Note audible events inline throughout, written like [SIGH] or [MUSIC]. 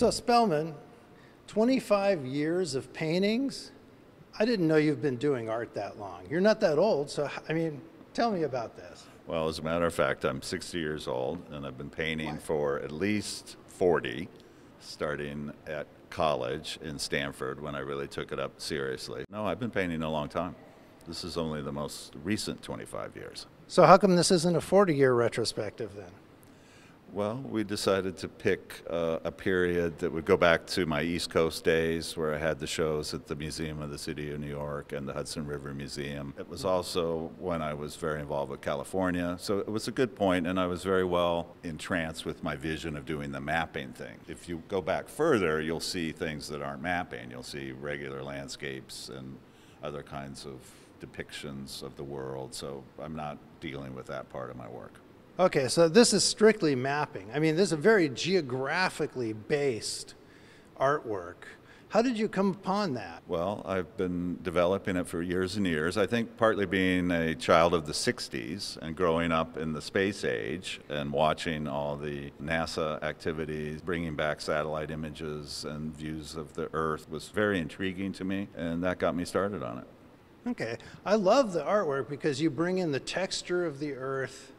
So, Spelman, 25 years of paintings? I didn't know you've been doing art that long. You're not that old, so I mean, tell me about this. Well, as a matter of fact, I'm 60 years old and I've been painting for at least 40, starting at college in Stanford when I really took it up seriously. No, I've been painting a long time. This is only the most recent 25 years. So, how come this isn't a 40 year retrospective then? Well, we decided to pick uh, a period that would go back to my East Coast days where I had the shows at the Museum of the City of New York and the Hudson River Museum. It was also when I was very involved with California. So it was a good point, and I was very well entranced with my vision of doing the mapping thing. If you go back further, you'll see things that aren't mapping. You'll see regular landscapes and other kinds of depictions of the world. So I'm not dealing with that part of my work. Okay, so this is strictly mapping. I mean, this is a very geographically based artwork. How did you come upon that? Well, I've been developing it for years and years. I think partly being a child of the 60s and growing up in the space age and watching all the NASA activities, bringing back satellite images and views of the Earth was very intriguing to me, and that got me started on it. Okay, I love the artwork because you bring in the texture of the Earth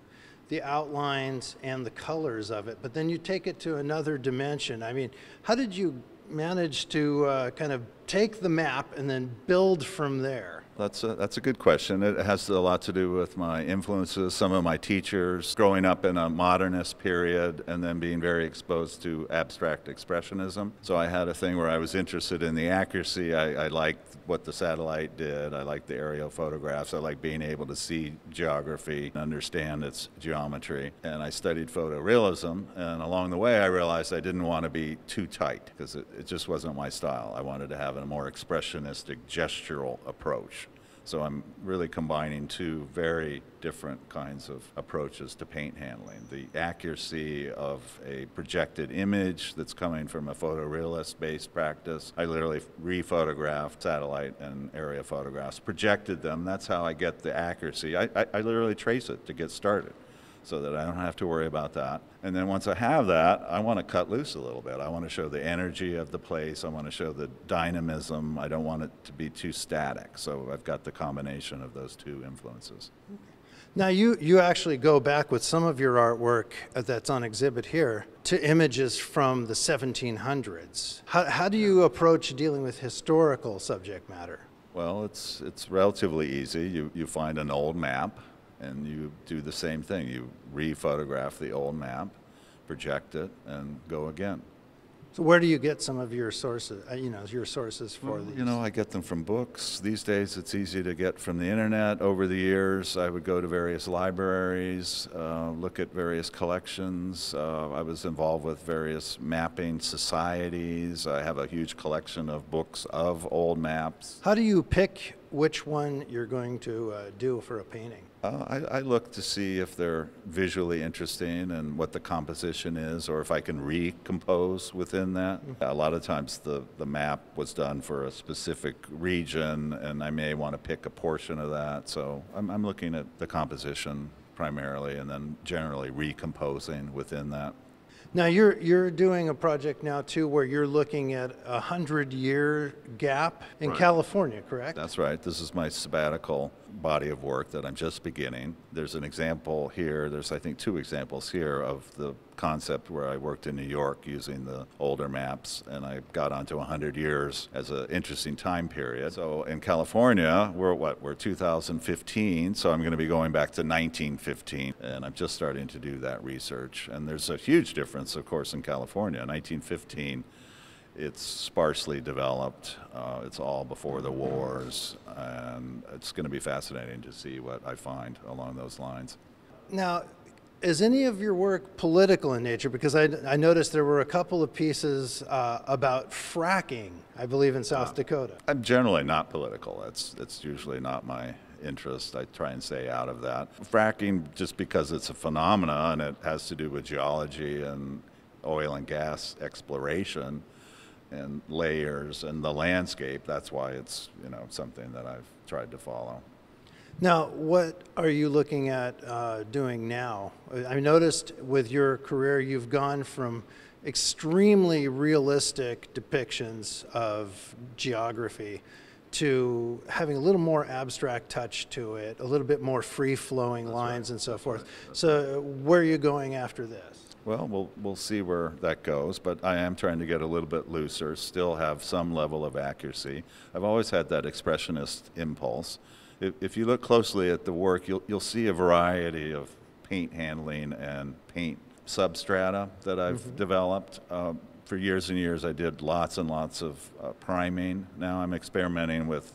the outlines and the colors of it, but then you take it to another dimension. I mean, how did you manage to uh, kind of take the map and then build from there? That's a, that's a good question. It has a lot to do with my influences, some of my teachers, growing up in a modernist period, and then being very exposed to abstract expressionism. So I had a thing where I was interested in the accuracy. I, I liked what the satellite did. I liked the aerial photographs. I liked being able to see geography and understand its geometry. And I studied photorealism. And along the way, I realized I didn't want to be too tight because it, it just wasn't my style. I wanted to have a more expressionistic, gestural approach. So I'm really combining two very different kinds of approaches to paint handling. The accuracy of a projected image that's coming from a photorealist based practice. I literally re-photographed satellite and area photographs, projected them. That's how I get the accuracy. I, I, I literally trace it to get started so that I don't have to worry about that. And then once I have that, I want to cut loose a little bit. I want to show the energy of the place. I want to show the dynamism. I don't want it to be too static. So I've got the combination of those two influences. Now, you, you actually go back with some of your artwork uh, that's on exhibit here to images from the 1700s. How, how do you approach dealing with historical subject matter? Well, it's, it's relatively easy. You, you find an old map and you do the same thing. You re-photograph the old map, project it, and go again. So where do you get some of your sources? Uh, you know, your sources for well, these. You know, I get them from books. These days, it's easy to get from the internet. Over the years, I would go to various libraries, uh, look at various collections. Uh, I was involved with various mapping societies. I have a huge collection of books of old maps. How do you pick which one you're going to uh, do for a painting? Uh, I, I, look to see if they're visually interesting and what the composition is, or if I can recompose within that. Mm-hmm. A lot of times the, the map was done for a specific region, and I may want to pick a portion of that. So I'm, I'm looking at the composition primarily, and then generally recomposing within that. Now you're you're doing a project now too where you're looking at a hundred year gap in right. California, correct? That's right. This is my sabbatical body of work that I'm just beginning. There's an example here. There's I think two examples here of the concept where I worked in New York using the older maps, and I got onto 100 years as an interesting time period. So in California, we're what? We're 2015, so I'm going to be going back to 1915, and I'm just starting to do that research. And there's a huge difference, of course, in California. 1915 it's sparsely developed. Uh, it's all before the wars, and it's going to be fascinating to see what I find along those lines. Now, is any of your work political in nature? Because I, I noticed there were a couple of pieces uh, about fracking, I believe, in South uh, Dakota. I'm generally not political. That's, that's usually not my interest. I try and stay out of that. Fracking, just because it's a phenomena and it has to do with geology and oil and gas exploration and layers and the landscape, that's why it's you know something that I've tried to follow. Now, what are you looking at uh, doing now? I noticed with your career, you've gone from extremely realistic depictions of geography to having a little more abstract touch to it, a little bit more free flowing lines and so forth. So, where are you going after this? Well, we'll we'll see where that goes, but I am trying to get a little bit looser, still have some level of accuracy. I've always had that expressionist impulse. If, if you look closely at the work, you'll you'll see a variety of paint handling and paint substrata that I've developed. Um, for years and years, I did lots and lots of uh, priming. Now I'm experimenting with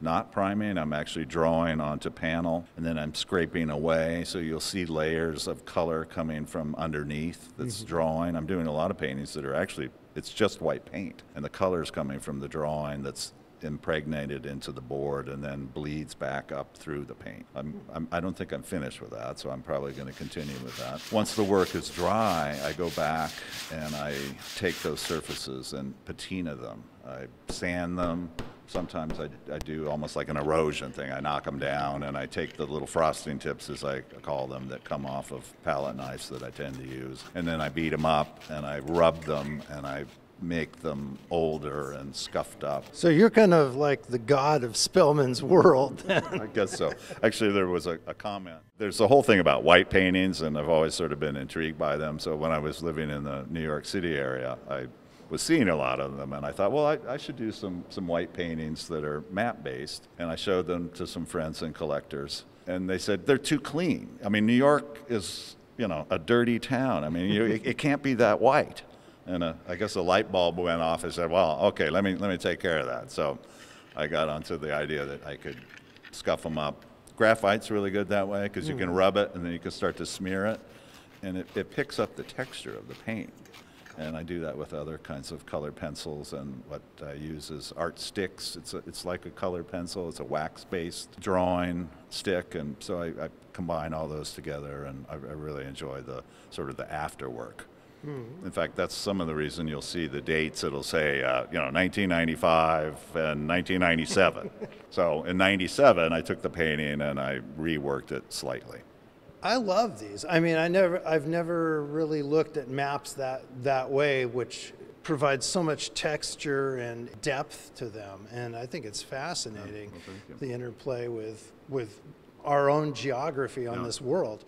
not priming. I'm actually drawing onto panel and then I'm scraping away. So you'll see layers of color coming from underneath that's mm-hmm. drawing. I'm doing a lot of paintings that are actually, it's just white paint and the color's coming from the drawing that's impregnated into the board and then bleeds back up through the paint. I'm, I'm, I don't think I'm finished with that, so I'm probably going to continue with that. Once the work is dry, I go back and I take those surfaces and patina them. I sand them. Sometimes I, I do almost like an erosion thing. I knock them down and I take the little frosting tips, as I call them, that come off of palette knives that I tend to use. And then I beat them up and I rub them and I make them older and scuffed up. So, you're kind of like the god of Spelman's world. [LAUGHS] I guess so. Actually, there was a, a comment. There's a whole thing about white paintings, and I've always sort of been intrigued by them. So when I was living in the New York City area, I was seeing a lot of them, and I thought, well, I, I should do some, some white paintings that are map based. And I showed them to some friends and collectors, and they said, they're too clean. I mean, New York is, you know, a dirty town. I mean, you, it, it can't be that white. And uh, I guess a light bulb went off. I said, well, okay, let me, let me take care of that. So I got onto the idea that I could scuff them up. Graphite's really good that way because you can rub it and then you can start to smear it. And it, it picks up the texture of the paint. And I do that with other kinds of colored pencils. And what I use is art sticks. It's, a, it's like a colored pencil, it's a wax based drawing stick. And so I, I combine all those together and I, I really enjoy the sort of the after work. In fact, that's some of the reason you'll see the dates. It'll say, uh, you know, 1995 and 1997. [LAUGHS] so in 97, I took the painting and I reworked it slightly. I love these. I mean, I never, I've never really looked at maps that that way, which provides so much texture and depth to them, and I think it's fascinating the interplay with with our own geography on Yeah. this world.